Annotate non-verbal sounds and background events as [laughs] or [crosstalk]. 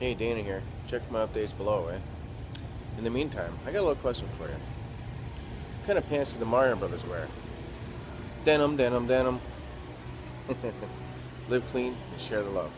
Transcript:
Hey, Dana here. Check my updates below, eh? In the meantime, I got a little question for you. What kind of pants do the Mario Brothers wear? Denim, denim, denim. [laughs] Live clean and share the love.